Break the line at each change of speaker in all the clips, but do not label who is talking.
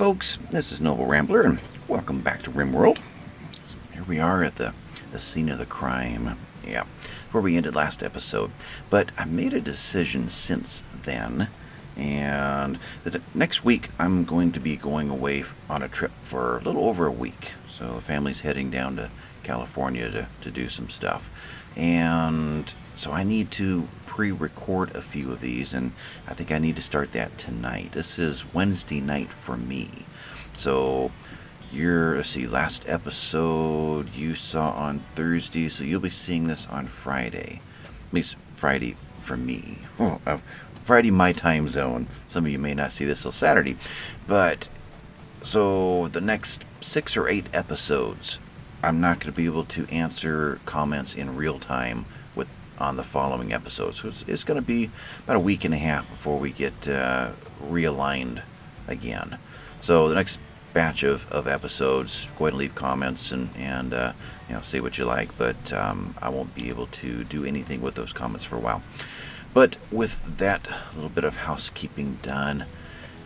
Folks, this is Noble Rambler and welcome back to RimWorld. So here we are at the, the scene of the crime. Yeah, where we ended last episode. But I made a decision since then and the next week I'm going to be going away on a trip for a little over a week. So the family's heading down to California to, to do some stuff. And so I need to pre-record a few of these and I think I need to start that tonight. This is Wednesday night for me. So you're, let's see, last episode you saw on Thursday, so you'll be seeing this on Friday. At least Friday for me. Oh, uh, Friday my time zone. Some of you may not see this till Saturday. But so the next six or eight episodes, I'm not going to be able to answer comments in real time on the following episodes. So it's, it's going to be about a week and a half before we get uh, realigned again. So the next batch of, of episodes, go ahead and leave comments and, and uh, you know say what you like. But um, I won't be able to do anything with those comments for a while. But with that little bit of housekeeping done,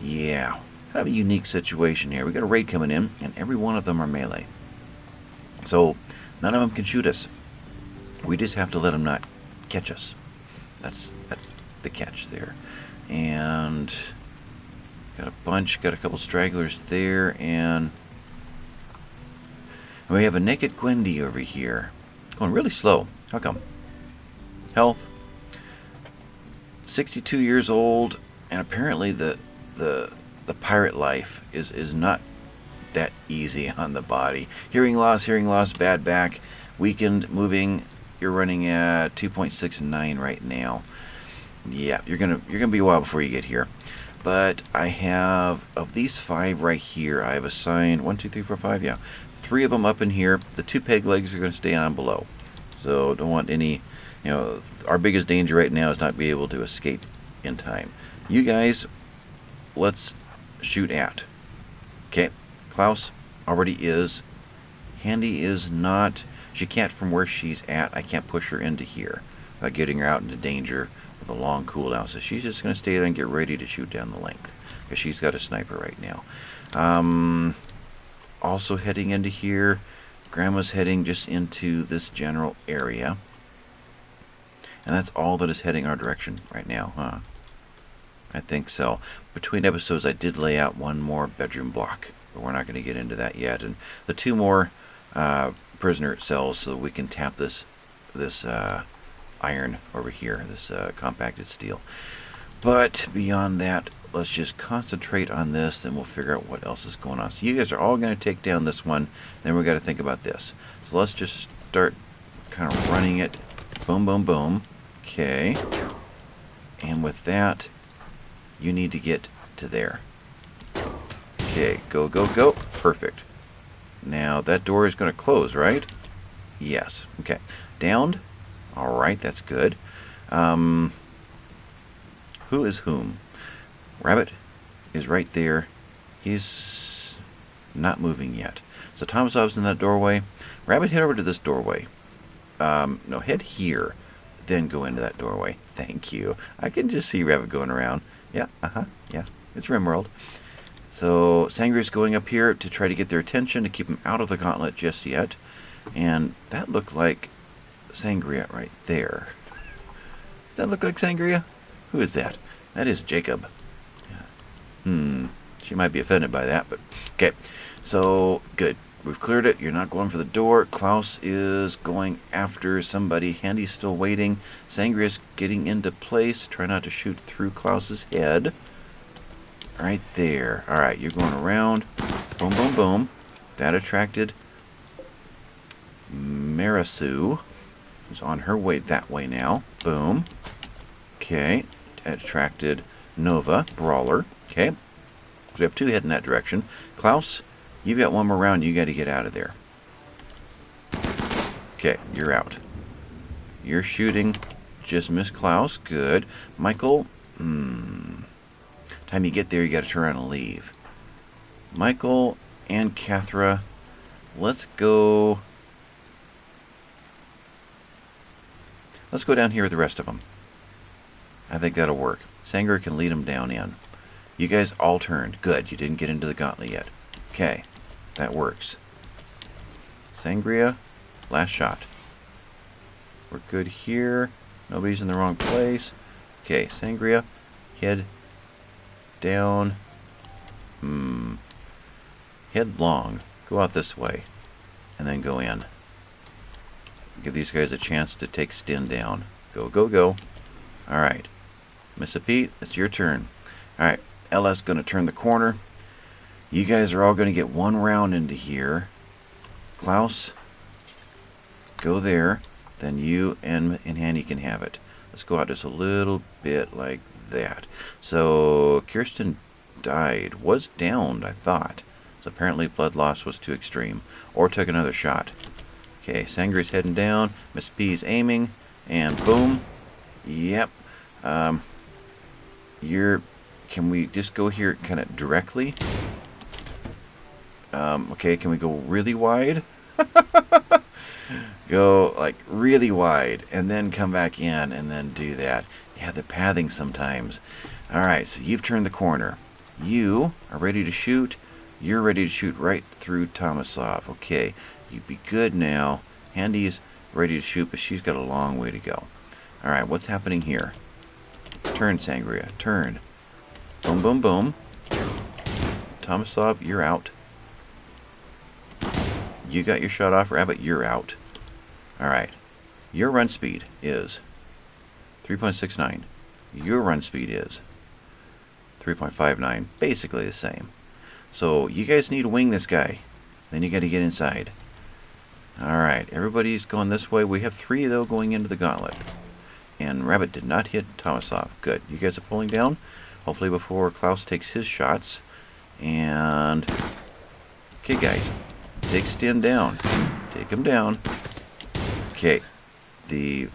yeah, kind of a unique situation here. We got a raid coming in, and every one of them are melee. So none of them can shoot us. We just have to let them not catch us. That's that's the catch there. And got a bunch, got a couple stragglers there, and we have a naked Gwendy over here. Going really slow. How come? Health, 62 years old, and apparently the the the pirate life is is not that easy on the body. Hearing loss, hearing loss, bad back, weakened, moving. You're running at 2.69 right now. Yeah, you're gonna you're gonna be a while before you get here. But I have of these five right here. I have assigned one, two, three, four, five. Yeah, three of them up in here. The two peg legs are gonna stay on below. So don't want any you know, our biggest danger right now is not be able to escape in time. You guys, let's shoot at. Okay, Klaus already is. Handy is not. She can't from where she's at. I can't push her into here without getting her out into danger with a long cooldown. So she's just going to stay there and get ready to shoot down the length because she's got a sniper right now. Um, also heading into here. Grandma's heading just into this general area. And that's all that is heading our direction right now, huh? I think so. Between episodes, I did lay out one more bedroom block, but we're not going to get into that yet. And the two more uh, prisoner cells, so we can tap this this uh, iron over here, this uh, compacted steel. But beyond that, let's just concentrate on this, and we'll figure out what else is going on. So you guys are all going to take down this one, then we've got to think about this. So let's just start kind of running it. Boom, boom, boom. Okay. And with that, you need to get to there. Okay, go, go, go. Perfect. Now, that door is going to close, right? Yes. Okay. Downed. All right, that's good. Um, who is whom? Rabbit is right there. He's not moving yet. So Tomasov's in that doorway. Rabbit, head over to this doorway. Um, no, head here then go into that doorway. Thank you. I can just see Rabbit going around. Yeah, uh-huh, yeah. It's RimWorld. So Sangria's going up here to try to get their attention, to keep them out of the gauntlet just yet. And that looked like Sangria right there. Does that look like Sangria? Who is that? That is Jacob. Yeah. Hmm. She might be offended by that, but okay. So, good. We've cleared it. You're not going for the door. Klaus is going after somebody. Handy's still waiting. Sangria's getting into place. Try not to shoot through Klaus's head. Right there. Alright, you're going around. Boom, boom, boom. That attracted Marisu, who's on her way that way now. Boom. Okay. Attracted Nova, Brawler. Okay. So we have two heading that direction. Klaus You've got one more round. You got to get out of there. Okay, you're out. You're shooting. Just missed Klaus. Good. Michael, hmm. Time you get there, you got to turn around and leave. Michael and Cathra, let's go... Let's go down here with the rest of them. I think that'll work. Sanger can lead them down in. You guys all turned. Good. You didn't get into the gauntlet yet. Okay. That works. Sangria, last shot. We're good here. Nobody's in the wrong place. Okay, Sangria, head down. Hmm. Head long. Go out this way. And then go in. Give these guys a chance to take Stin down. Go, go, go. Alright. Missa Pete, it's your turn. Alright, LS going to turn the corner. You guys are all going to get one round into here. Klaus, go there. Then you and, and Handy can have it. Let's go out just a little bit like that. So Kirsten died. Was downed, I thought. So apparently blood loss was too extreme. Or took another shot. Okay, Sangria's heading down. Miss P's aiming. And boom. Yep. Um, you're... Can we just go here kind of directly? Um, okay, can we go really wide? go like really wide and then come back in and then do that. Yeah, the pathing sometimes. Alright, so you've turned the corner. You are ready to shoot. You're ready to shoot right through Tomasov. Okay, you'd be good now. Handy's ready to shoot, but she's got a long way to go. Alright, what's happening here? Turn, Sangria. Turn. Boom, boom, boom. Tomasov, you're out. You got your shot off, Rabbit. You're out. Alright. Your run speed is 3.69. Your run speed is 3.59. Basically the same. So you guys need to wing this guy. Then you got to get inside. Alright. Everybody's going this way. We have three, though, going into the gauntlet. And Rabbit did not hit Tomasov. Good. You guys are pulling down. Hopefully before Klaus takes his shots. And... Okay, guys. Take Stin down. Take him down. Okay. The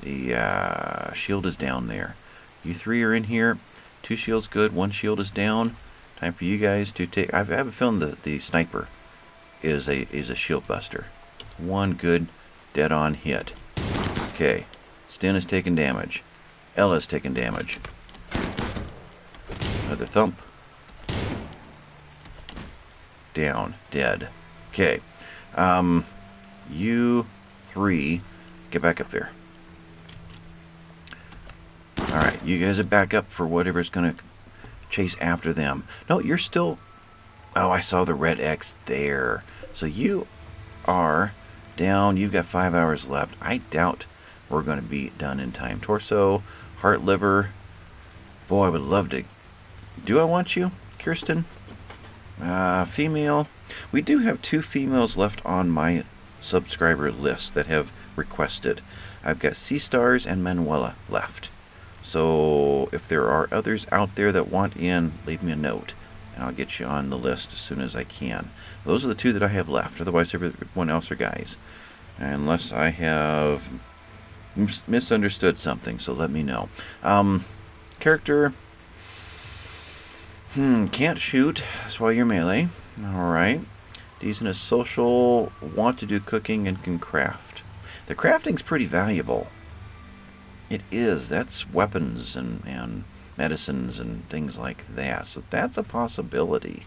the uh, shield is down there. You three are in here. Two shields good. One shield is down. Time for you guys to take... I have a feeling the, the sniper is a, is a shield buster. One good dead-on hit. Okay. Stin is taking damage. Ella's taking damage. Another thump. Down. Dead. Okay. Um, you three, get back up there. Alright, you guys are back up for whatever's going to chase after them. No, you're still... Oh, I saw the red X there. So you are down. You've got five hours left. I doubt we're going to be done in time. Torso, heart, liver. Boy, I would love to... Do I want you, Kirsten? Uh, female. We do have two females left on my subscriber list that have requested. I've got Sea Stars and Manuela left. So if there are others out there that want in, leave me a note and I'll get you on the list as soon as I can. Those are the two that I have left. Otherwise, everyone else are guys. Unless I have misunderstood something, so let me know. Um, character, hmm, can't shoot. That's why you're melee. Alright. Decent as social, want to do cooking, and can craft. The crafting's pretty valuable. It is. That's weapons and, and medicines and things like that. So that's a possibility.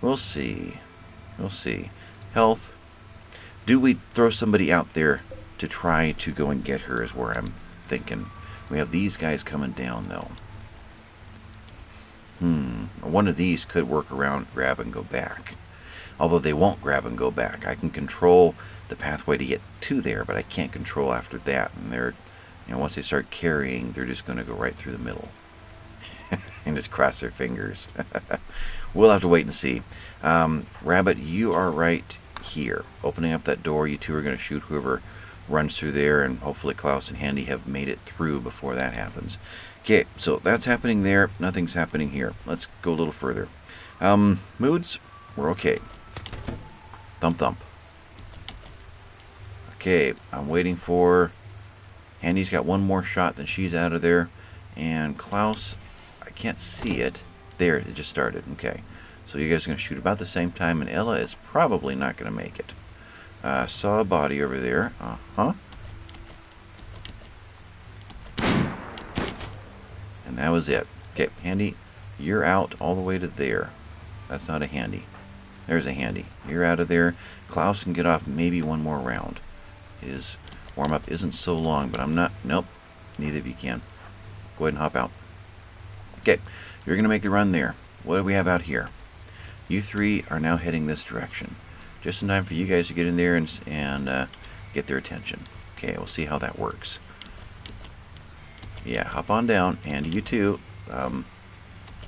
We'll see. We'll see. Health. Do we throw somebody out there to try to go and get her is where I'm thinking. We have these guys coming down, though. Hmm. One of these could work around, grab, and go back. Although they won't grab and go back. I can control the pathway to get to there, but I can't control after that. And they're, you know, once they start carrying, they're just going to go right through the middle. and just cross their fingers. we'll have to wait and see. Um, Rabbit, you are right here. Opening up that door, you two are going to shoot whoever runs through there, and hopefully Klaus and Handy have made it through before that happens. Okay, so that's happening there. Nothing's happening here. Let's go a little further. Um, moods, we're okay. Thump thump. Okay, I'm waiting for... Handy's got one more shot, then she's out of there. And Klaus, I can't see it. There, it just started. Okay. So you guys are going to shoot about the same time, and Ella is probably not going to make it. Uh, saw a body over there. Uh-huh. And that was it. Okay, Handy, you're out all the way to there. That's not a handy. There's a handy. You're out of there. Klaus can get off maybe one more round. His warm-up isn't so long, but I'm not... Nope. Neither of you can. Go ahead and hop out. Okay. You're going to make the run there. What do we have out here? You three are now heading this direction. Just in time for you guys to get in there and, and uh, get their attention. Okay, we'll see how that works. Yeah, hop on down. And you too. Um,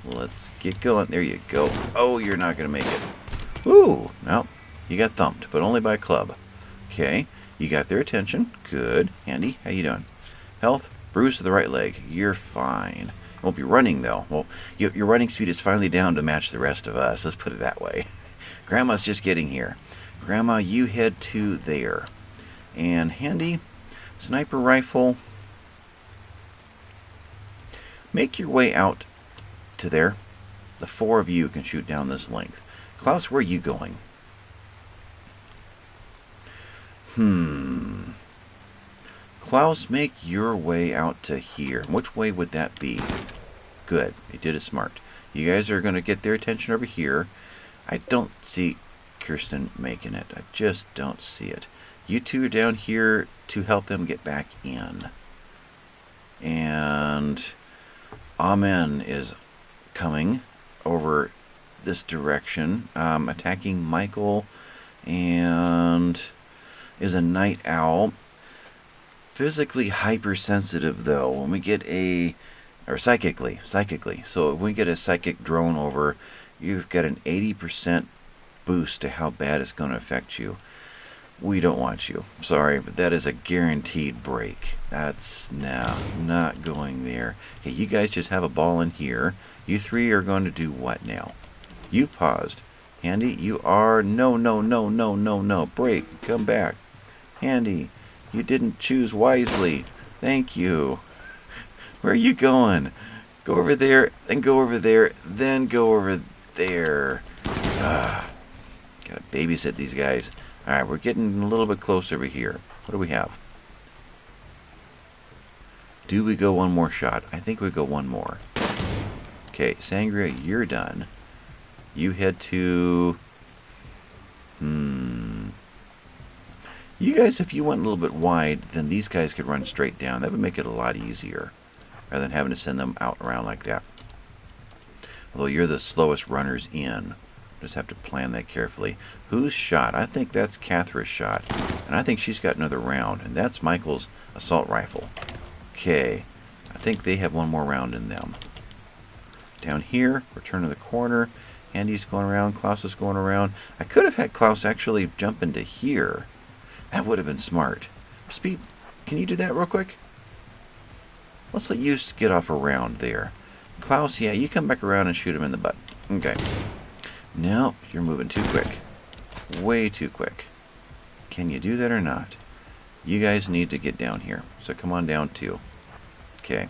let's get going. There you go. Oh, you're not going to make it. Ooh, no. You got thumped, but only by a club. Okay, you got their attention. Good. Andy, how you doing? Health, bruise to the right leg. You're fine. Won't be running, though. Well, your running speed is finally down to match the rest of us. Let's put it that way. Grandma's just getting here. Grandma, you head to there. And Handy, sniper rifle, make your way out to there. The four of you can shoot down this length. Klaus, where are you going? Hmm. Klaus, make your way out to here. Which way would that be? Good. You did it smart. You guys are going to get their attention over here. I don't see Kirsten making it. I just don't see it. You two are down here to help them get back in. And Amen is coming over this direction, um, attacking Michael, and is a night owl. Physically hypersensitive, though. When we get a, or psychically, psychically. So if we get a psychic drone over, you've got an 80% boost to how bad it's going to affect you. We don't want you. Sorry, but that is a guaranteed break. That's now not going there. Okay, you guys just have a ball in here. You three are going to do what now? You paused. Andy, you are... No, no, no, no, no, no. Break. Come back. Andy, you didn't choose wisely. Thank you. Where are you going? Go over there, then go over there, then go over there. Ah, gotta babysit these guys. Alright, we're getting a little bit close over here. What do we have? Do we go one more shot? I think we go one more. Okay, Sangria, you're done. You head to... Hmm... You guys, if you went a little bit wide, then these guys could run straight down. That would make it a lot easier, rather than having to send them out around like that. Although you're the slowest runners in. Just have to plan that carefully. Who's shot? I think that's Catherine's shot. And I think she's got another round. And that's Michael's assault rifle. Okay. I think they have one more round in them. Down here, return to the corner. Andy's going around. Klaus is going around. I could have had Klaus actually jump into here. That would have been smart. Speed, can you do that real quick? Let's let you get off a round there. Klaus, yeah, you come back around and shoot him in the butt. Okay. No, you're moving too quick. Way too quick. Can you do that or not? You guys need to get down here. So come on down too. Okay.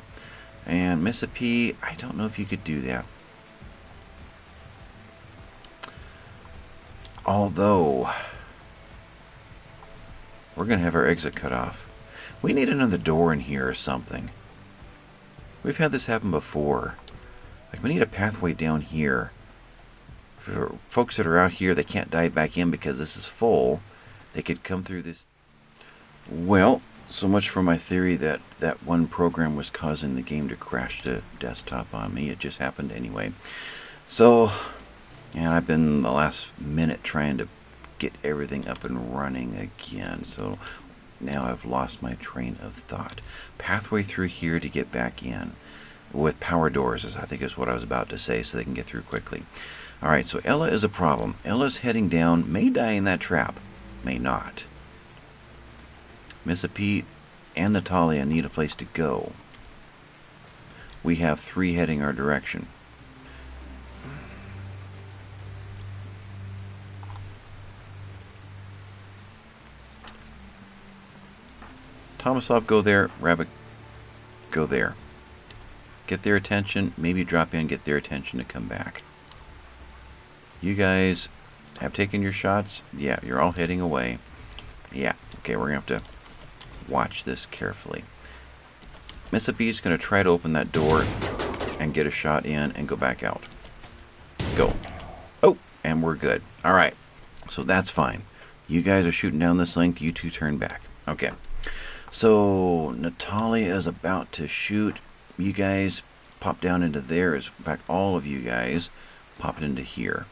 And Miss P, I don't know if you could do that. Although, we're going to have our exit cut off. We need another door in here or something. We've had this happen before. Like, we need a pathway down here for folks that are out here they can't dive back in because this is full, they could come through this. Well, so much for my theory that that one program was causing the game to crash to desktop on me. It just happened anyway. So, and I've been the last minute trying to get everything up and running again. So now I've lost my train of thought. Pathway through here to get back in with power doors, is I think is what I was about to say, so they can get through quickly. All right, so Ella is a problem. Ella's heading down, may die in that trap, may not. Missa Pete and Natalia need a place to go. We have three heading our direction. Tomasov, go there. Rabbit, go there. Get their attention. Maybe drop in, get their attention to come back. You guys have taken your shots? Yeah, you're all heading away. Yeah, okay, we're going to have to watch this carefully. Miss is going to try to open that door. and get a shot in and go back out. Go. Oh, and we're good. All right. So that's fine. You guys are shooting down this length. You two turn back. Okay. So Natalia is about to shoot. You guys pop down into there. In fact all of you guys pop into here.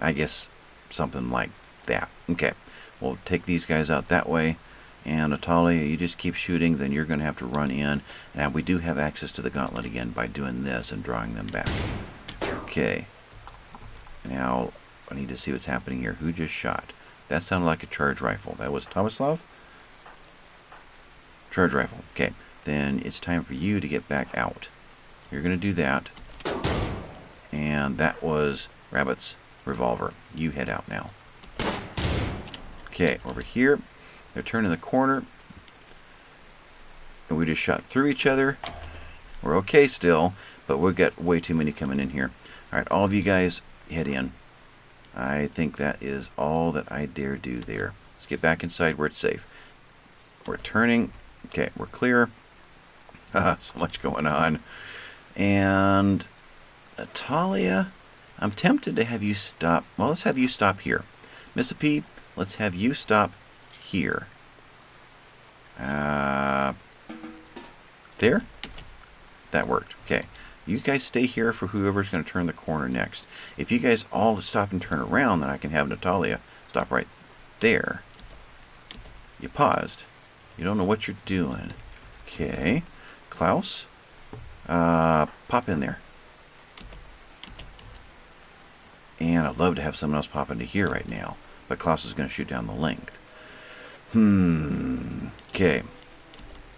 I guess something like that. Okay. We'll take these guys out that way. And Natalia, you just keep shooting, then you're going to have to run in. And we do have access to the gauntlet again by doing this and drawing them back. Okay. Now, I need to see what's happening here. Who just shot? That sounded like a charge rifle. That was Tomislav? Charge rifle. Okay. Then it's time for you to get back out. You're going to do that. And that was Rabbit's revolver. You head out now. Okay, over here. They're turning the corner. And we just shot through each other. We're okay still, but we've got way too many coming in here. Alright, all of you guys head in. I think that is all that I dare do there. Let's get back inside where it's safe. We're turning. Okay, we're clear. so much going on. And Natalia, I'm tempted to have you stop. Well, let's have you stop here. Missa P, let's have you stop here. Uh, there? That worked. Okay. You guys stay here for whoever's going to turn the corner next. If you guys all stop and turn around, then I can have Natalia stop right there. You paused. You don't know what you're doing. Okay. Klaus, uh, pop in there. And I'd love to have someone else pop into here right now. But Klaus is going to shoot down the length. Hmm. Okay.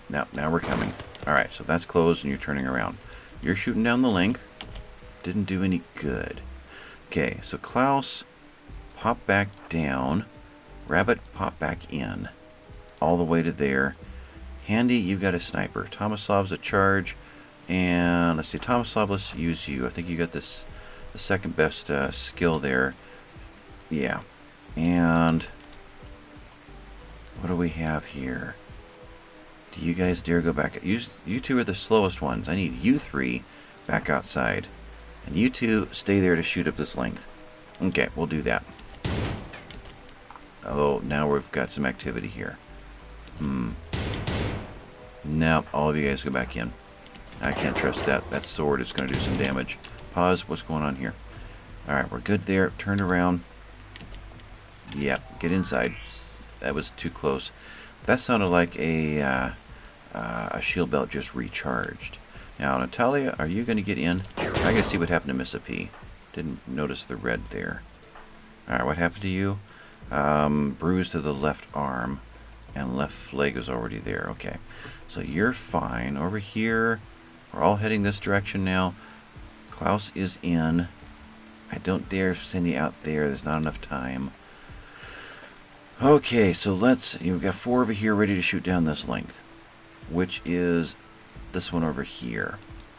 Now, now we're coming. Alright, so that's closed and you're turning around. You're shooting down the length. Didn't do any good. Okay, so Klaus, pop back down. Rabbit, pop back in. All the way to there. Handy, you've got a sniper. Tomislav's a charge. And let's see, Tomislav, let's use you. I think you got this the second best uh, skill there. Yeah. And what do we have here? Do you guys dare go back? You, you two are the slowest ones. I need you three back outside. And you two stay there to shoot up this length. Okay, we'll do that. Although now we've got some activity here. Hmm. Now all of you guys go back in. I can't trust that. That sword is going to do some damage. Pause. What's going on here? Alright, we're good there. Turn around. Yep, get inside. That was too close. That sounded like a, uh, uh, a shield belt just recharged. Now, Natalia, are you going to get in? I gotta see what happened to Missa P. Didn't notice the red there. Alright, what happened to you? Um, bruise to the left arm. And left leg is already there. Okay. So you're fine. Over here, we're all heading this direction now. Klaus is in. I don't dare send you out there. There's not enough time. Okay, so let's... You've got four over here ready to shoot down this length. Which is this one over here.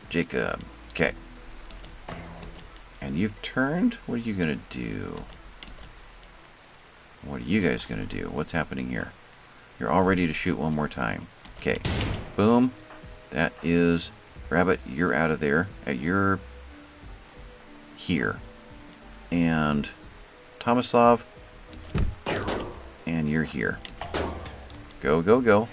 Jacob. Okay. And you've turned? What are you going to do? What are you guys going to do? What's happening here? You're all ready to shoot one more time. Okay. Boom. That is... Rabbit, you're out of there. Uh, At your... Here. And... Tomislav. And you're here. Go, go, go.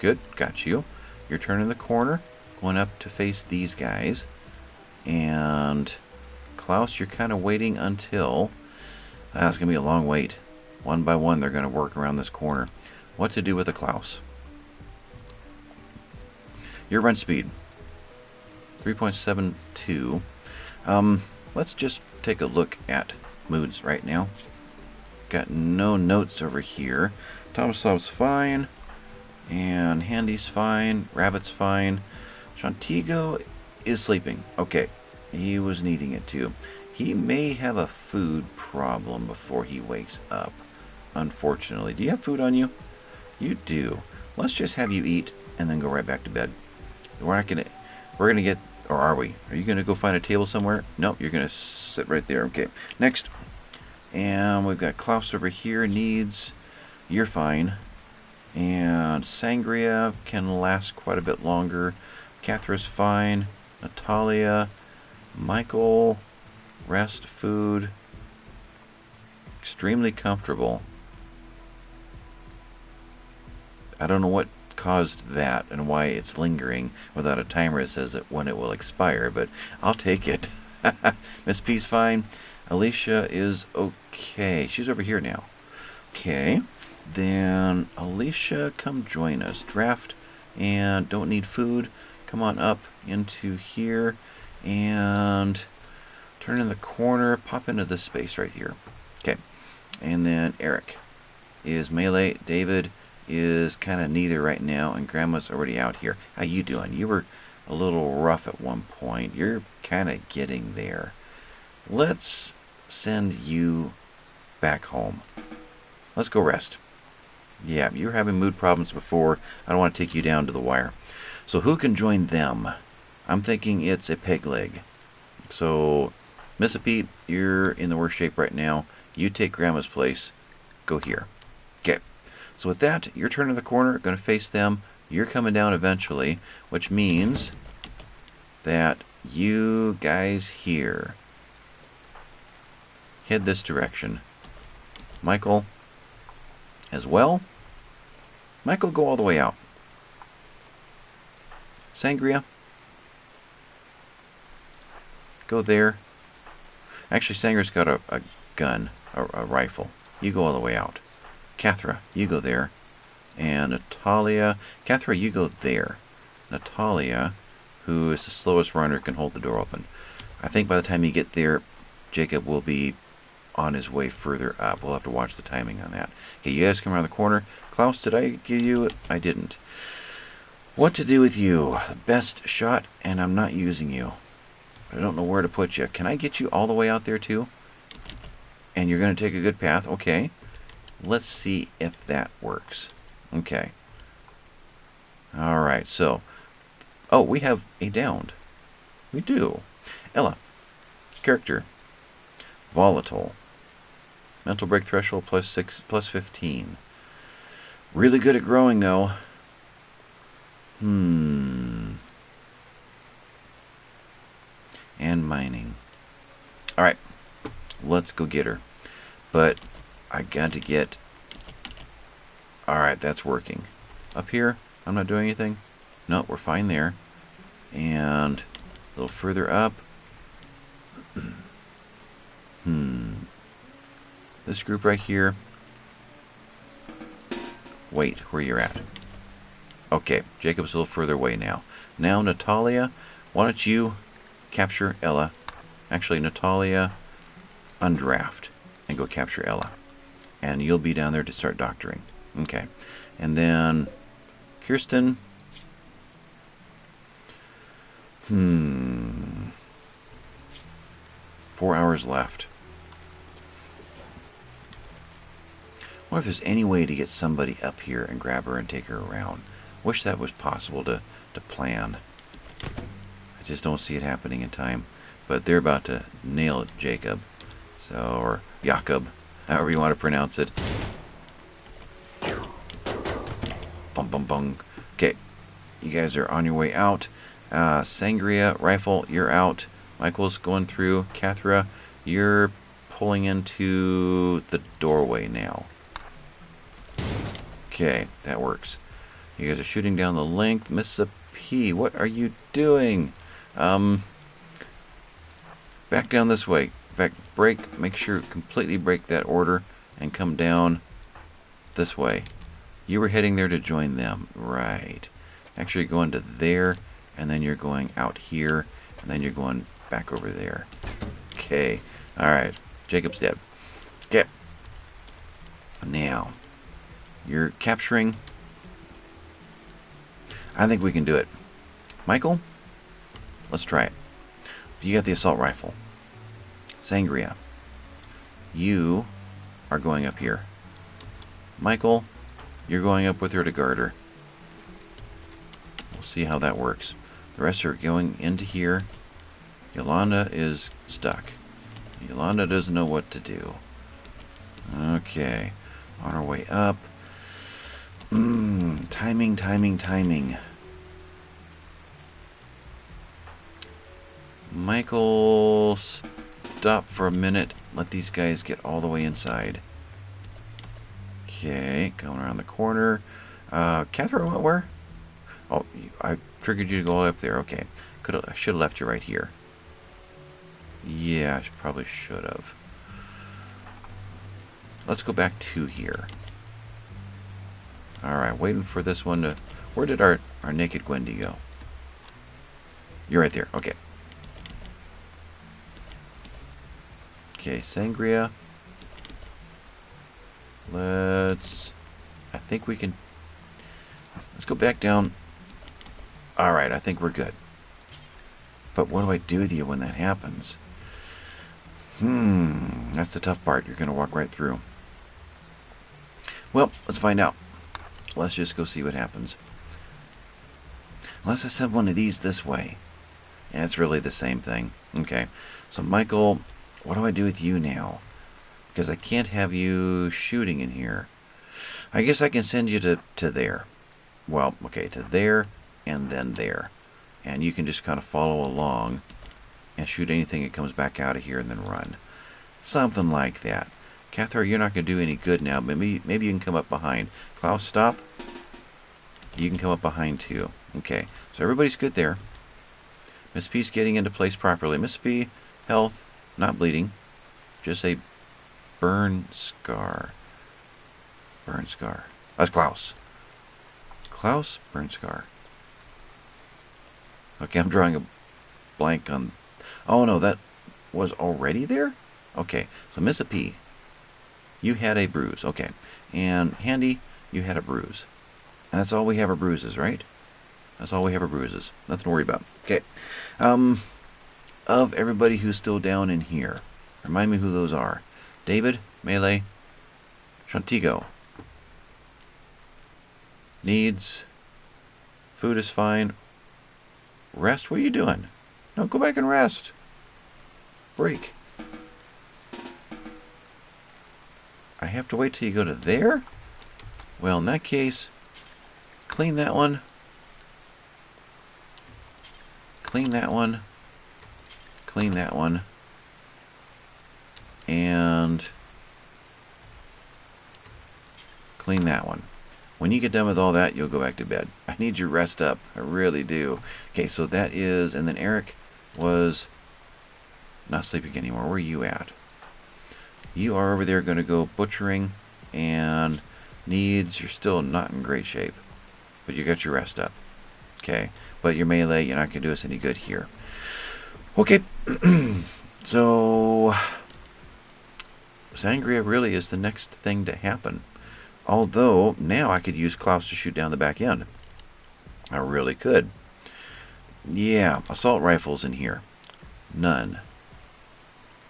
Good. Got you. You're turning the corner. Going up to face these guys. And... Klaus, you're kind of waiting until... That's going to be a long wait. One by one, they're going to work around this corner. What to do with a Klaus? Your run speed. 3.72. Um, let's just take a look at moods right now. Got no notes over here. Tomislav's fine. And Handy's fine. Rabbit's fine. Shantigo is sleeping. Okay. He was needing it too. He may have a food problem before he wakes up. Unfortunately. Do you have food on you? You do. Let's just have you eat and then go right back to bed. We're not gonna we're gonna get or are we? Are you gonna go find a table somewhere? Nope, you're gonna sit right there. Okay. Next. And we've got Klaus over here needs you're fine. And Sangria can last quite a bit longer. Catherine's fine. Natalia. Michael. Rest, food. Extremely comfortable. I don't know what caused that and why it's lingering without a timer that says it when it will expire, but I'll take it. Miss P's fine. Alicia is okay. She's over here now. Okay. Then Alicia, come join us. Draft and don't need food. Come on up into here and turn in the corner. Pop into this space right here. Okay. And then Eric is melee. David is kind of neither right now, and Grandma's already out here. How you doing? You were a little rough at one point. You're kind of getting there. Let's send you back home. Let's go rest. Yeah, you were having mood problems before. I don't want to take you down to the wire. So who can join them? I'm thinking it's a peg leg. So, Miss you're in the worst shape right now. You take Grandma's place. Go here. Okay. So with that, you're turning the corner, going to face them. You're coming down eventually, which means that you guys here head this direction. Michael as well. Michael, go all the way out. Sangria, go there. Actually, Sangria's got a, a gun, a, a, rifle. You go all the way out. Cathra, you go there. And Natalia, Cathra, you go there. Natalia, who is the slowest runner, can hold the door open. I think by the time you get there, Jacob will be on his way further up. We'll have to watch the timing on that. Okay, you guys come around the corner. Klaus, did I give you it? I didn't. What to do with you? The best shot, and I'm not using you. I don't know where to put you. Can I get you all the way out there too? And you're going to take a good path? Okay. Let's see if that works. Okay. Alright, so... Oh, we have a downed. We do. Ella. Character. Volatile. Mental break threshold plus six plus fifteen. Really good at growing though. Hmm. And mining. Alright. Let's go get her. But I got to get Alright, that's working. Up here, I'm not doing anything. No, we're fine there. And a little further up. hmm. This group right here. Wait, where you're at. Okay, Jacob's a little further away now. Now, Natalia, why don't you capture Ella? Actually, Natalia, undraft and go capture Ella. And you'll be down there to start doctoring. Okay. And then Kirsten. Hmm. Four hours left. What if there's any way to get somebody up here and grab her and take her around? Wish that was possible to, to plan. I just don't see it happening in time. But they're about to nail Jacob. So, or Jakob, however you want to pronounce it. Bum bum bum. Okay, you guys are on your way out. Uh, Sangria, Rifle, you're out. Michael's going through. Kathra, you're pulling into the doorway now. Okay, that works. You guys are shooting down the length. Miss P, what are you doing? Um, back down this way. Fact, break, make sure completely break that order and come down this way. You were heading there to join them. Right. Actually, you're going to there, and then you're going out here, and then you're going back over there. Okay. Alright. Jacob's dead. Okay. Now, you're capturing. I think we can do it. Michael, let's try it. You got the assault rifle. Sangria, you are going up here. Michael, you're going up with her to guard her. We'll see how that works. The rest are going into here. Yolanda is stuck. Yolanda doesn't know what to do. Okay. On our way up. Mmm. Timing, timing, timing. Michael, stop for a minute. Let these guys get all the way inside. Okay, going around the corner. Uh, Catherine went where? Oh, I triggered you to go up there. Okay. Could I should have left you right here. Yeah, I probably should have. Let's go back to here. Alright, waiting for this one to... Where did our, our naked Gwendy go? You're right there. Okay. Okay, Sangria. Let's... I think we can... Let's go back down. Alright, I think we're good. But what do I do with you when that happens? Hmm, that's the tough part. You're going to walk right through. Well, let's find out. Let's just go see what happens. Unless I send one of these this way. Yeah, it's really the same thing. Okay, so Michael, what do I do with you now? Because I can't have you shooting in here. I guess I can send you to, to there. Well, okay, to there and then there. And you can just kind of follow along and shoot anything that comes back out of here and then run. Something like that. Cathar, you're not going to do any good now. Maybe maybe you can come up behind. Klaus, stop. You can come up behind too. Okay, so everybody's good there. Miss P's getting into place properly. Miss P, health, not bleeding. Just a burn scar. Burn scar. That's Klaus. Klaus, burn scar. Okay, I'm drawing a blank on... Oh, no, that was already there? Okay, so Miss P, you had a bruise. Okay. And Handy, you had a bruise. And that's all we have are bruises, right? That's all we have are bruises. Nothing to worry about. Okay. Um, of everybody who's still down in here, remind me who those are. David, Melee, Shantigo. Needs. Food is fine. Rest? What are you doing? No, go back and rest. Break. I have to wait till you go to there? Well, in that case, clean that one. Clean that one. Clean that one. And clean that one. When you get done with all that, you'll go back to bed. I need you rest up. I really do. Okay, so that is, and then Eric was not sleeping anymore. Where are you at? You are over there going to go butchering and needs, you're still not in great shape. But you got your rest up. Okay. But your melee, you're not going to do us any good here. Okay. so, Sangria really is the next thing to happen. Although, now I could use Klaus to shoot down the back end. I really could. Yeah, assault rifles in here. None.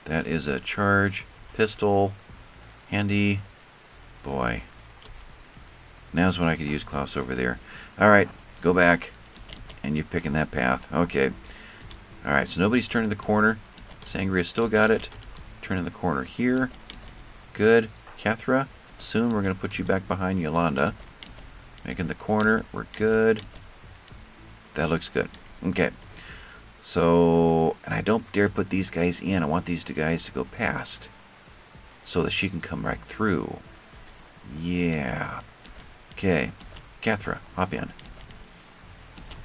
That is a charge pistol, handy, boy. Now's when I could use Klaus over there. Alright, go back. And you're picking that path. Okay. Alright, so nobody's turning the corner. Sangria still got it. Turning the corner here. Good. Cathra, soon we're going to put you back behind Yolanda. Making the corner. We're good. That looks good. Okay. So, and I don't dare put these guys in. I want these two guys to go past so that she can come right through. Yeah. Okay. Cathra, hop in.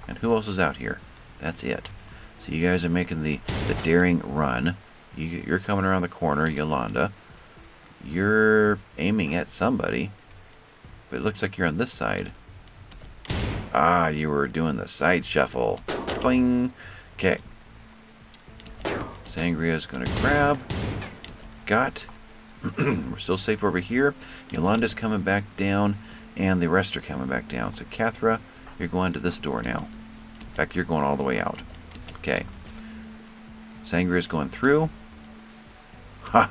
And who else is out here? That's it. So you guys are making the, the daring run. You, you're coming around the corner, Yolanda. You're aiming at somebody. But it looks like you're on this side. Ah, you were doing the side shuffle. Boing. Okay. Sangria's going to grab. Got. We're still safe over here. Yolanda's coming back down, and the rest are coming back down. So, Kathra, you're going to this door now. In fact, you're going all the way out. Okay. Sangria's going through. Ha!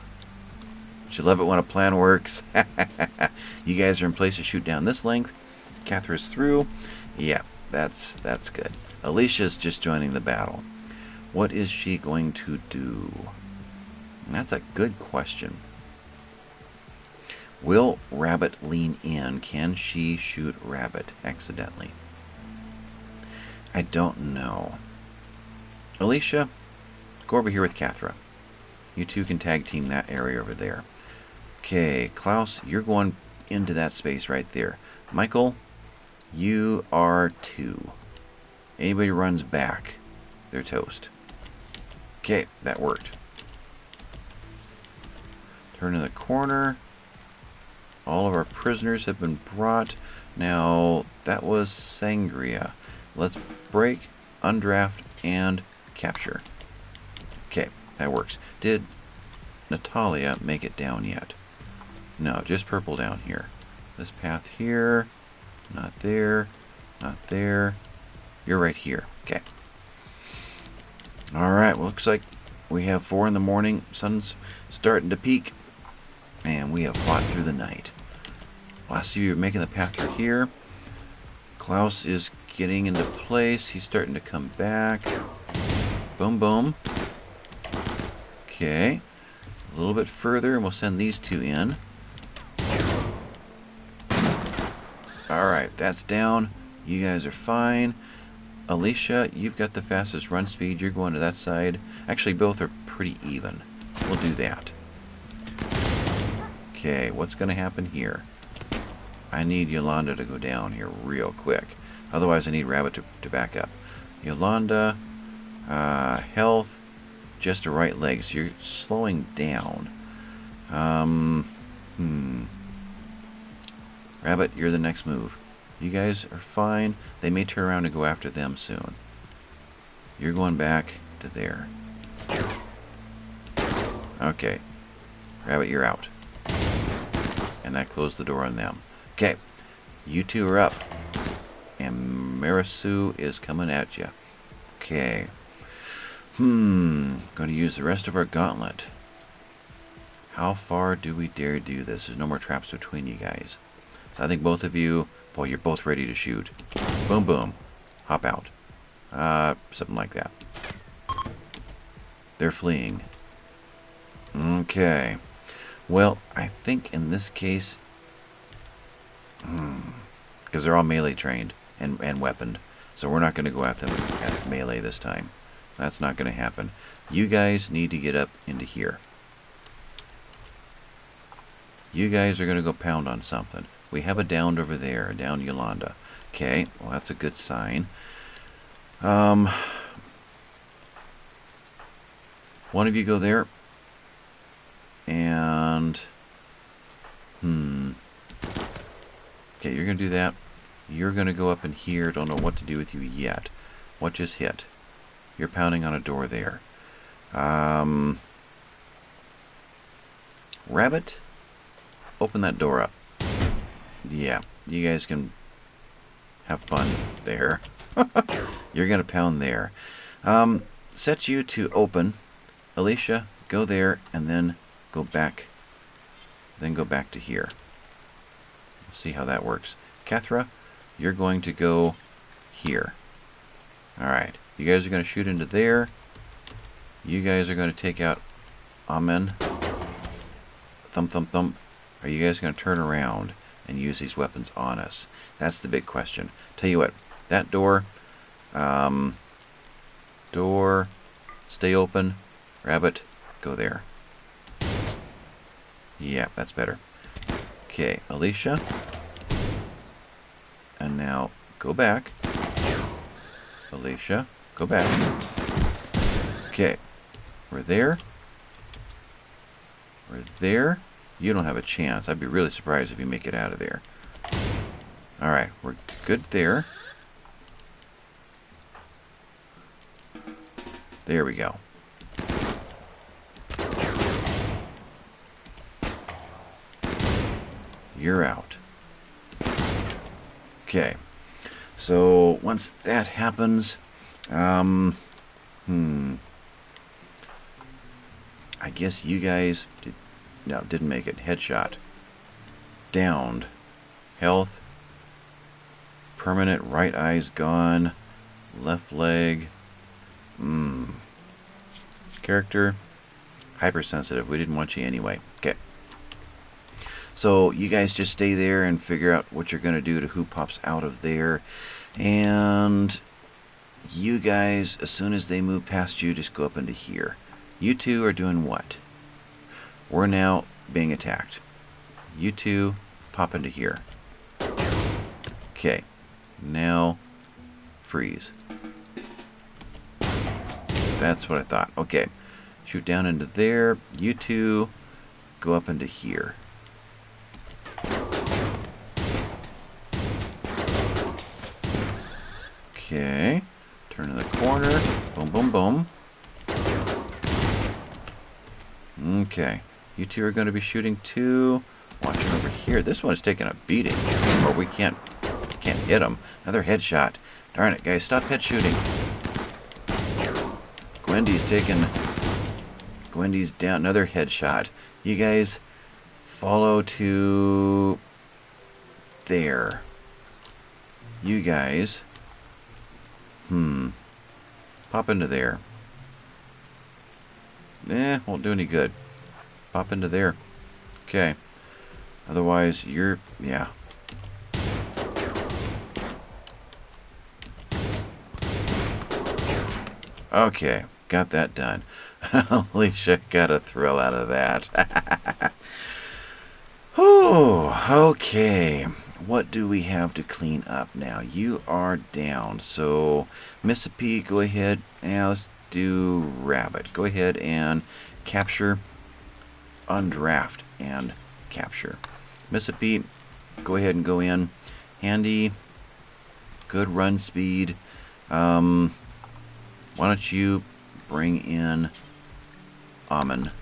You love it when a plan works. you guys are in place to shoot down this length. Cathra's through. Yeah, that's that's good. Alicia's just joining the battle. What is she going to do? That's a good question. Will Rabbit lean in? Can she shoot Rabbit accidentally? I don't know. Alicia, Go over here with Cathra. You two can tag team that area over there. Okay, Klaus, you're going into that space right there. Michael, you are two. Anybody runs back, they're toast. Okay, that worked. Turn in the corner. All of our prisoners have been brought. Now, that was Sangria. Let's break, undraft, and capture. Okay, that works. Did Natalia make it down yet? No, just purple down here. This path here, not there, not there. You're right here. Okay. Alright, well, looks like we have four in the morning. Sun's starting to peek. And we have fought through the night. Last of you are making the path through here. Klaus is getting into place. He's starting to come back. Boom, boom. Okay. A little bit further, and we'll send these two in. Alright, that's down. You guys are fine. Alicia, you've got the fastest run speed. You're going to that side. Actually, both are pretty even. We'll do that. Okay, what's going to happen here? I need Yolanda to go down here real quick. Otherwise, I need Rabbit to, to back up. Yolanda, uh, health, just a right leg. So you're slowing down. Um, hmm. Rabbit, you're the next move. You guys are fine. They may turn around and go after them soon. You're going back to there. Okay. Rabbit, you're out. And that closed the door on them. Okay. You two are up. And Marisu is coming at you. Okay. Hmm. Going to use the rest of our gauntlet. How far do we dare do this? There's no more traps between you guys. So I think both of you, boy, you're both ready to shoot. Boom, boom. Hop out. Uh, something like that. They're fleeing. Okay. Well, I think in this case, because hmm, they're all melee trained and, and weaponed, so we're not going to go at them at melee this time. That's not going to happen. You guys need to get up into here. You guys are going to go pound on something. We have a downed over there, a downed Yolanda. Okay, well that's a good sign. Um, one of you go there. And, hmm. Okay, you're going to do that. You're going to go up in here. Don't know what to do with you yet. What just hit? You're pounding on a door there. Um, rabbit, open that door up. Yeah, you guys can have fun there. You're going to pound there. Um, set you to open. Alicia, go there and then go back. Then go back to here. See how that works. Cathra, you're going to go here. Alright. You guys are going to shoot into there. You guys are going to take out Amen. Thump, thump, thump. Are you guys going to turn around and use these weapons on us? That's the big question. Tell you what, that door, um, door, stay open. Rabbit, go there. Yeah, that's better. Okay, Alicia. And now go back. Alicia. Go back. Okay. We're there. We're there. You don't have a chance. I'd be really surprised if you make it out of there. Alright, we're good there. There we go. You're out. Okay. So once that happens, um, hmm. I guess you guys did, no, didn't make it. Headshot. Downed. Health. Permanent right eye's gone. Left leg. Hmm. Character. Hypersensitive. We didn't want you anyway. So you guys just stay there and figure out what you're going to do to who pops out of there. And you guys, as soon as they move past you, just go up into here. You two are doing what? We're now being attacked. You two pop into here. Okay. Now, freeze. That's what I thought. Okay. Shoot down into there. You two go up into here. Okay. Turn in the corner. Boom, boom, boom. Okay. You two are going to be shooting too. Watching over here. This one is taking a beating. Or we can't can't hit him. Another headshot. Darn it, guys. Stop head shooting. Gwendy's taking... Gwendy's down. Another headshot. You guys follow to... There. You guys... Hmm. Pop into there. Eh, won't do any good. Pop into there. Okay. Otherwise, you're... Yeah. Okay, got that done. Alicia got a thrill out of that. oh, okay. What do we have to clean up now? You are down. So, Mississippi, go ahead. and let's do Rabbit. Go ahead and capture, undraft, and capture. Mississippi, go ahead and go in. Handy, good run speed. Um, why don't you bring in Amon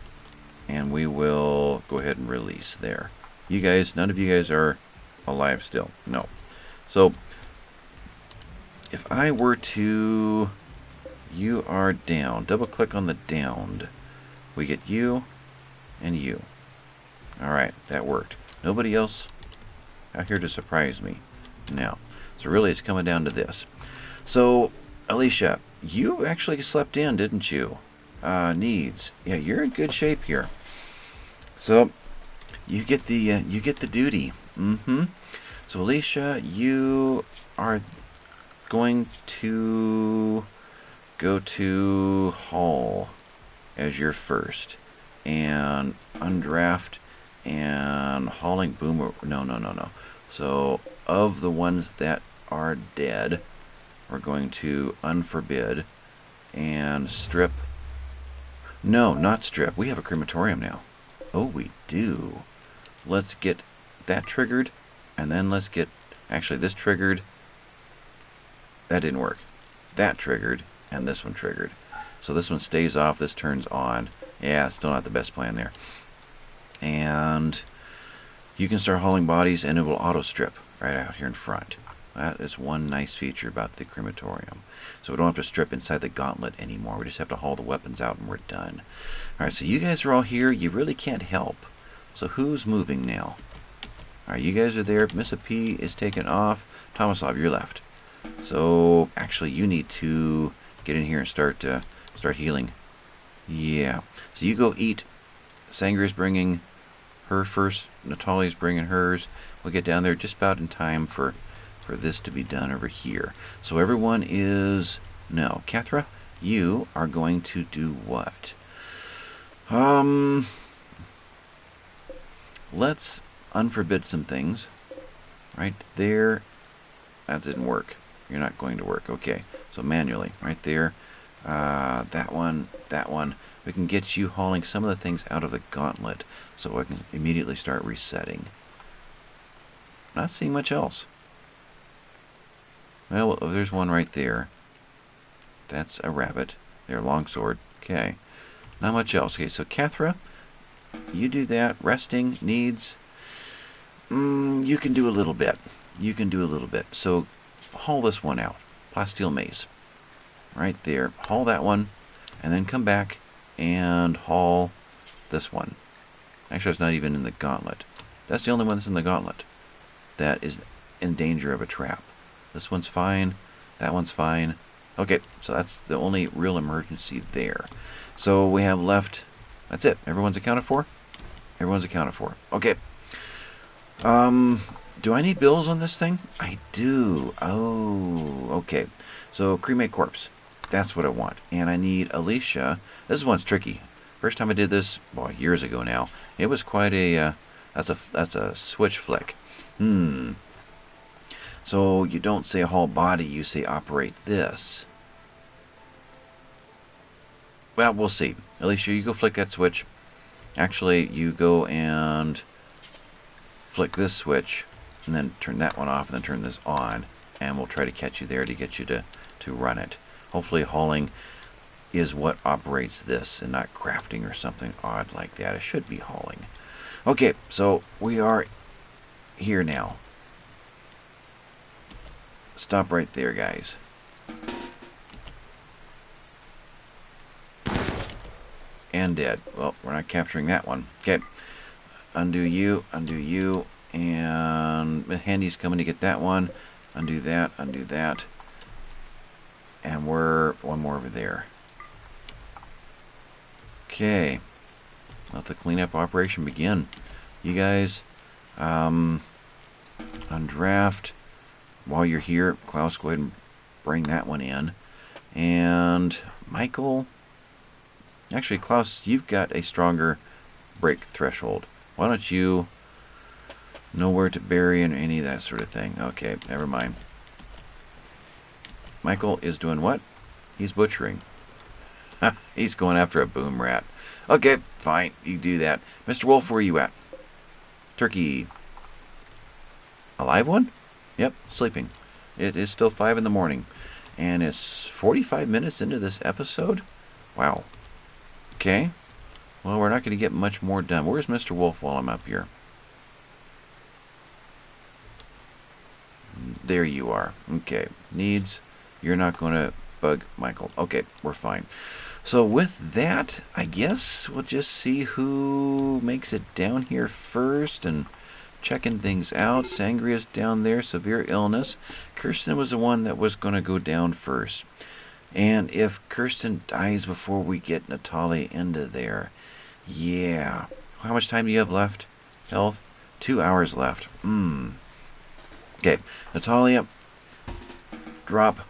and we will go ahead and release there. You guys, none of you guys are alive still. No. So, if I were to... You are down. Double click on the downed. We get you and you. Alright, that worked. Nobody else out here to surprise me now. So really it's coming down to this. So, Alicia, you actually slept in, didn't you? Uh, needs. Yeah, you're in good shape here. So, you get the uh, you get the duty. Mm-hmm. So, Alicia, you are going to go to haul as your first, and undraft and hauling boomer. No, no, no, no. So, of the ones that are dead, we're going to unforbid and strip. No, not strip. We have a crematorium now. Oh, we do. Let's get that triggered, and then let's get, actually, this triggered. That didn't work. That triggered, and this one triggered. So this one stays off, this turns on. Yeah, still not the best plan there. And you can start hauling bodies, and it will auto strip right out here in front. That is one nice feature about the crematorium. So we don't have to strip inside the gauntlet anymore. We just have to haul the weapons out and we're done. Alright, so you guys are all here. You really can't help. So who's moving now? Alright, you guys are there. Missa P is taken off. Tomislav, you're left. So actually you need to get in here and start uh, start healing. Yeah. So you go eat. Sangra's bringing her first. Natalia's bringing hers. We'll get down there just about in time for for this to be done over here. So everyone is... No. Cathra, you are going to do what? Um... Let's unforbid some things. Right there. That didn't work. You're not going to work. Okay. So manually. Right there. Uh, that one. That one. We can get you hauling some of the things out of the gauntlet so I can immediately start resetting. Not seeing much else. Well, there's one right there. That's a rabbit. Their longsword. Okay. Not much else. Okay, so Kathra, you do that. Resting needs. Mm, you can do a little bit. You can do a little bit. So haul this one out. Plasteel mace. Right there. Haul that one. And then come back and haul this one. Actually, it's not even in the gauntlet. That's the only one that's in the gauntlet that is in danger of a trap. This one's fine. That one's fine. Okay, so that's the only real emergency there. So we have left... That's it. Everyone's accounted for? Everyone's accounted for. Okay. Um, do I need bills on this thing? I do. Oh, Okay, so cremate corpse. That's what I want. And I need Alicia. This one's tricky. First time I did this, well, years ago now. It was quite a, uh, that's a, that's a switch flick. Hmm. So you don't say whole body, you say operate this. Well, we'll see. Alicia, you go flick that switch. Actually, you go and flick this switch and then turn that one off and then turn this on and we'll try to catch you there to get you to, to run it. Hopefully hauling is what operates this and not crafting or something odd like that. It should be hauling. Okay, so we are here now. Stop right there, guys. And dead. Well, we're not capturing that one. Okay. Undo you, undo you, and Handy's coming to get that one. Undo that, undo that. And we're one more over there. Okay. Let the cleanup operation begin. You guys, um, undraft while you're here, Klaus, go ahead and bring that one in. And Michael, actually, Klaus, you've got a stronger break threshold. Why don't you know where to bury and any of that sort of thing? Okay, never mind. Michael is doing what? He's butchering. He's going after a boom rat. Okay, fine, you do that. Mr. Wolf, where are you at? Turkey. A live one? Yep, sleeping. It is still 5 in the morning. And it's 45 minutes into this episode? Wow. Okay. Well, we're not going to get much more done. Where's Mr. Wolf while I'm up here? There you are. Okay. Needs. You're not going to bug Michael. Okay, we're fine. So with that, I guess we'll just see who makes it down here first and checking things out. Sangria's down there, severe illness. Kirsten was the one that was going to go down first. And if Kirsten dies before we get Natalia into there, yeah. How much time do you have left? Health? Two hours left. Hmm. Okay, Natalia, drop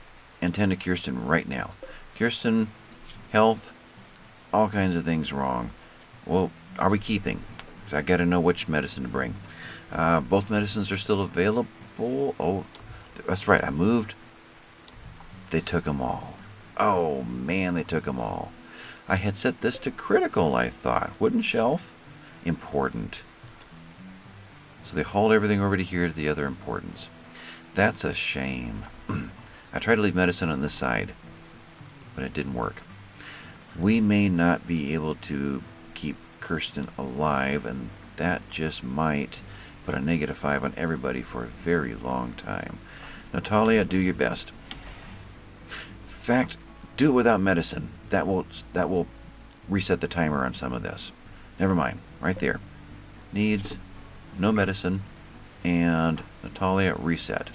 and tend to Kirsten right now. Kirsten, health, all kinds of things wrong. Well, are we keeping? Because I got to know which medicine to bring. Uh, both medicines are still available. Oh, that's right. I moved. They took them all. Oh, man, they took them all. I had set this to critical, I thought. Wooden shelf? Important. So they hauled everything over to here to the other importance. That's a shame. I tried to leave medicine on this side, but it didn't work. We may not be able to keep Kirsten alive, and that just might put a negative 5 on everybody for a very long time. Natalia, do your best. Fact, do it without medicine. That will that will reset the timer on some of this. Never mind. Right there. Needs no medicine and Natalia reset.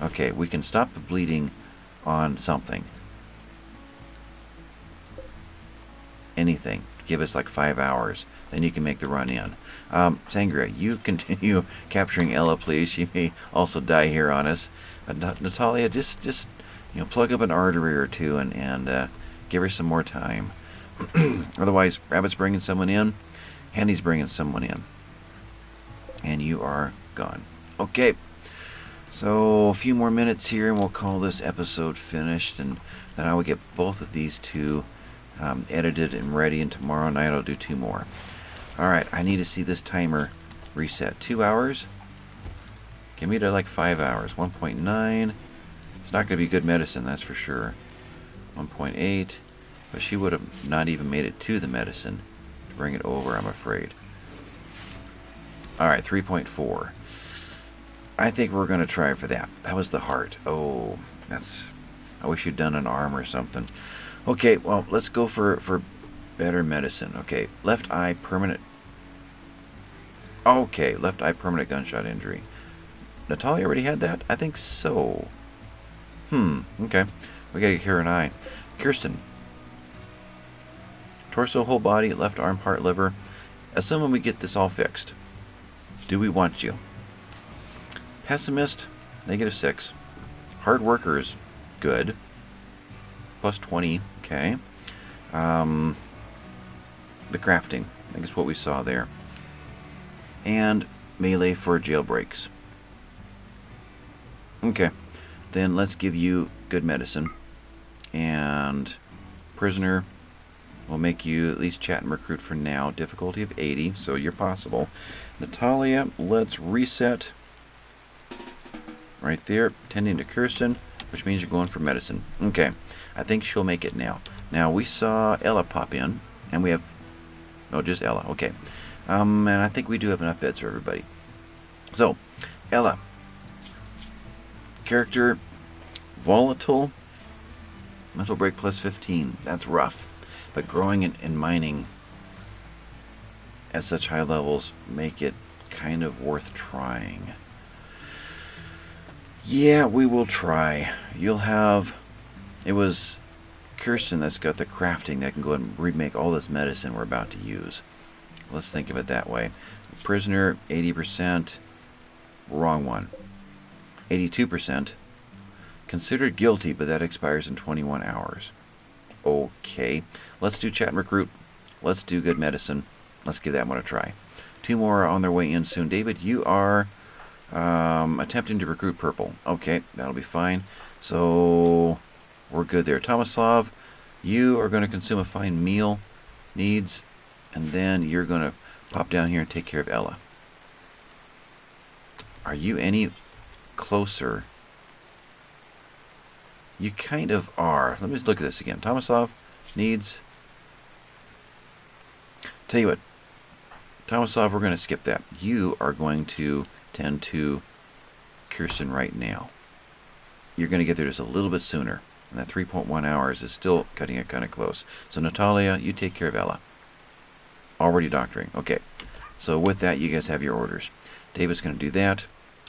Okay, we can stop the bleeding on something. Anything. Give us like five hours then you can make the run in. Um, Sangria, you continue capturing Ella, please. She may also die here on us. But Natalia, just just you know, plug up an artery or two and and uh, give her some more time. Otherwise, Rabbit's bringing someone in, Handy's bringing someone in, and you are gone. Okay. So a few more minutes here, and we'll call this episode finished, and then I will get both of these two um, edited and ready, and tomorrow night I'll do two more. Alright, I need to see this timer reset. Two hours? Give me to like five hours. 1.9. It's not going to be good medicine, that's for sure. 1.8. But she would have not even made it to the medicine to bring it over, I'm afraid. Alright, 3.4. I think we're going to try for that. That was the heart. Oh, that's... I wish you'd done an arm or something. Okay, well, let's go for, for better medicine. Okay, left eye permanent Okay, left eye permanent gunshot injury. Natalia already had that? I think so. Hmm, okay. We gotta hear an eye. Kirsten. Torso, whole body, left arm, heart, liver. Assuming we get this all fixed. Do we want you? Pessimist? negative 6. Hard workers, good. Plus 20, okay. Um, the crafting, I think what we saw there. And melee for jailbreaks. Okay, then let's give you good medicine. And prisoner, we'll make you at least chat and recruit for now. Difficulty of 80, so you're possible. Natalia, let's reset right there, tending to Kirsten, which means you're going for medicine. Okay, I think she'll make it now. Now, we saw Ella pop in, and we have, oh, just Ella, okay. Um, and I think we do have enough beds for everybody. So, Ella, character, volatile, mental break plus 15, that's rough. But growing in, in mining at such high levels make it kind of worth trying. Yeah, we will try. You'll have. It was Kirsten that's got the crafting that can go and remake all this medicine we're about to use. Let's think of it that way. Prisoner, 80%. Wrong one. 82%. Considered guilty, but that expires in 21 hours. Okay. Let's do chat and recruit. Let's do good medicine. Let's give that one a try. Two more are on their way in soon. David, you are um, attempting to recruit purple. Okay, that'll be fine. So we're good there. Tomislav, you are going to consume a fine meal needs, and then you're going to pop down here and take care of Ella. Are you any closer? You kind of are. Let me just look at this again. Tomislav needs. Tell you what, Tomislav, we're going to skip that. You are going to tend to Kirsten right now. You're going to get there just a little bit sooner. And that 3.1 hours is still cutting it kind of close. So Natalia, you take care of Ella. Already doctoring. Okay. So with that, you guys have your orders. David's going to do that.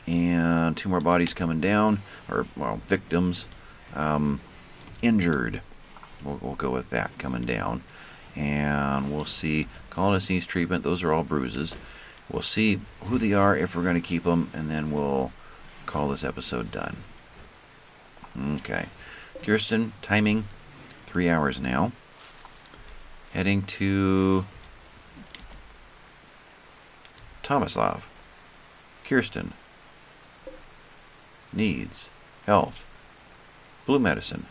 And two more bodies coming down, or, well, victims. Um, injured. We'll, we'll go with that coming down. And we'll see colonist treatment. Those are all bruises. We'll see who they are, if we're going to keep them, and then we'll call this episode done. Okay. Kirsten, timing, three hours now. Heading to Tomislav. Kirsten. Needs. Health. Blue medicine.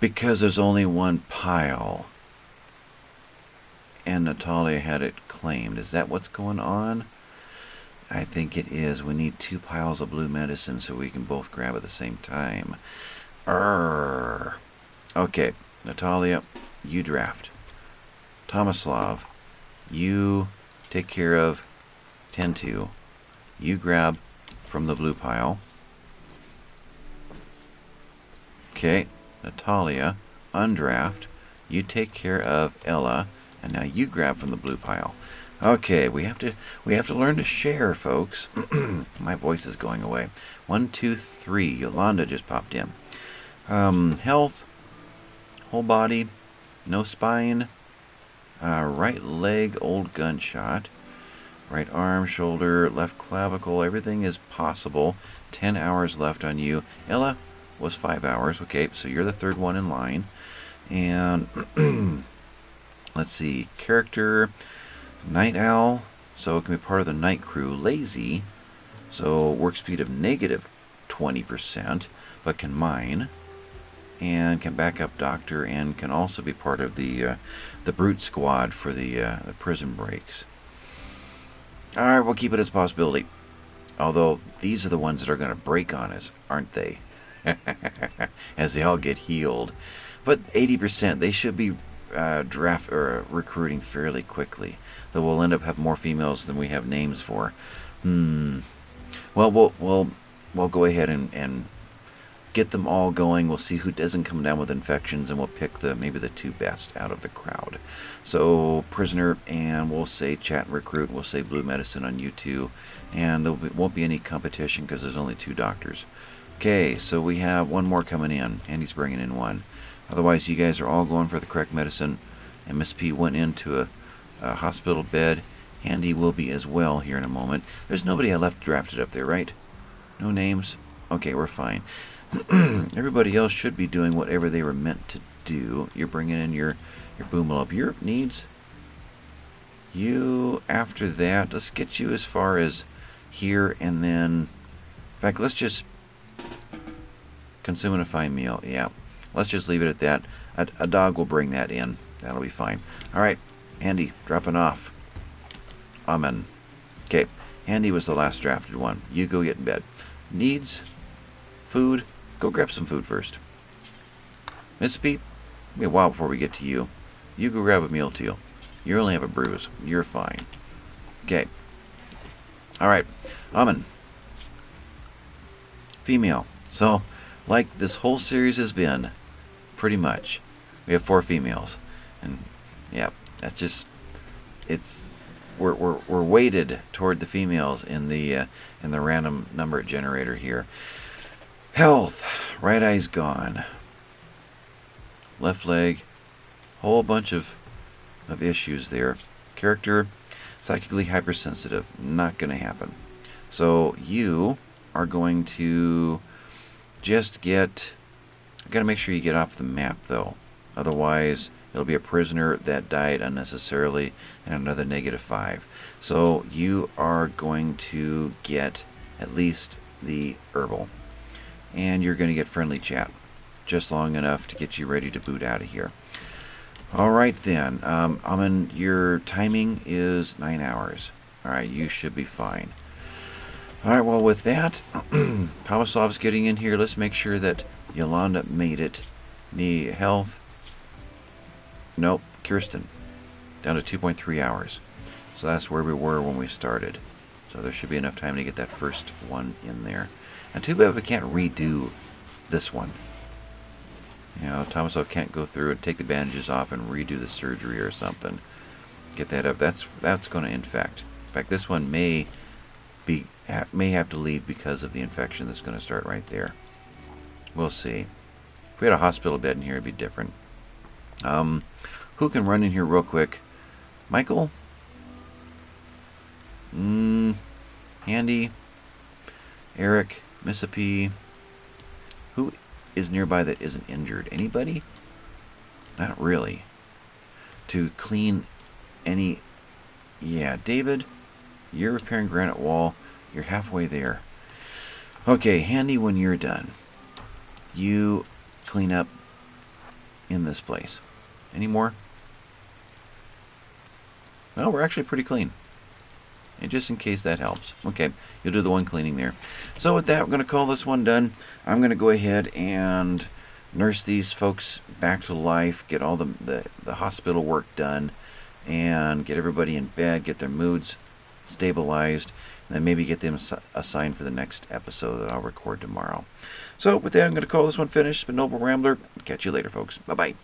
Because there's only one pile and Natalia had it claimed. Is that what's going on? I think it is. We need two piles of blue medicine so we can both grab at the same time. Err. Okay, Natalia, you draft. Tomislav, you take care of 10-2. You grab from the blue pile. Okay, Natalia, undraft. You take care of Ella. And now you grab from the blue pile. Okay, we have to we have to learn to share, folks. My voice is going away. One, two, three. Yolanda just popped in. Um, health, whole body, no spine, uh, right leg, old gunshot, right arm, shoulder, left clavicle. Everything is possible. Ten hours left on you. Ella was five hours. Okay, so you're the third one in line, and. let's see, character, Night Owl, so it can be part of the night crew. Lazy, so work speed of negative 20%, but can mine, and can back up Doctor, and can also be part of the uh, the brute squad for the uh, the prison breaks. All right, we'll keep it as a possibility. Although these are the ones that are going to break on us, aren't they? as they all get healed. But 80%, they should be uh, draft or recruiting fairly quickly. Though we'll end up have more females than we have names for. Hmm. Well, we'll we'll we'll go ahead and, and get them all going. We'll see who doesn't come down with infections, and we'll pick the maybe the two best out of the crowd. So prisoner, and we'll say chat and recruit. We'll say blue medicine on you two, and there won't be any competition because there's only two doctors. Okay, so we have one more coming in. Andy's bringing in one. Otherwise, you guys are all going for the correct medicine. And Miss P went into a, a hospital bed Handy will be as well here in a moment. There's nobody I left drafted up there, right? No names? Okay, we're fine. Everybody else should be doing whatever they were meant to do. You're bringing in your, your boom up. Your needs. You, after that, let's get you as far as here and then... In fact, let's just consume a fine meal. Yeah, let's just leave it at that. A, a dog will bring that in. That'll be fine. All right, Andy, dropping off. Amen. Okay, Andy was the last drafted one. You go get in bed. Needs food. Go grab some food first. Miss Pete, it'll be a while before we get to you. You go grab a meal too. You only have a bruise. You're fine. Okay. All right. Amen. Female. So, like this whole series has been, pretty much, we have four females. And, yeah, that's just, it's, we're, we're, we're weighted toward the females in the, uh, in the random number generator here. Health. Right eye's gone. Left leg. Whole bunch of, of issues there. Character, psychically hypersensitive. Not going to happen. So you are going to just get... got to make sure you get off the map, though. Otherwise, it'll be a prisoner that died unnecessarily and another negative 5. So you are going to get at least the herbal. And you're going to get friendly chat. Just long enough to get you ready to boot out of here. Alright then, um, Amin, your timing is 9 hours. Alright, you should be fine. Alright, well with that, Pavasov's getting in here. Let's make sure that Yolanda made it. Need health. Nope, Kirsten. Down to 2.3 hours. So that's where we were when we started. So there should be enough time to get that first one in there. And too bad we can't redo this one. You know, Tomasov can't go through and take the bandages off and redo the surgery or something. Get that up. That's that's going to infect. In fact, this one may be may have to leave because of the infection that's going to start right there. We'll see. If we had a hospital bed in here, it'd be different. Um, who can run in here real quick? Michael? Mmm. Handy? Eric? Mississippi? Who is nearby that isn't injured? Anybody? Not really. To clean any... Yeah, David, you're repairing granite wall. You're halfway there. Okay, handy when you're done. You clean up in this place. Any more? Well, we're actually pretty clean. And just in case that helps. Okay, you'll do the one cleaning there. So with that, we're going to call this one done. I'm going to go ahead and nurse these folks back to life, get all the, the, the hospital work done, and get everybody in bed, get their moods stabilized, and then maybe get them assigned for the next episode that I'll record tomorrow. So with that, I'm going to call this one finished. It's been Noble Rambler. Catch you later, folks. Bye-bye.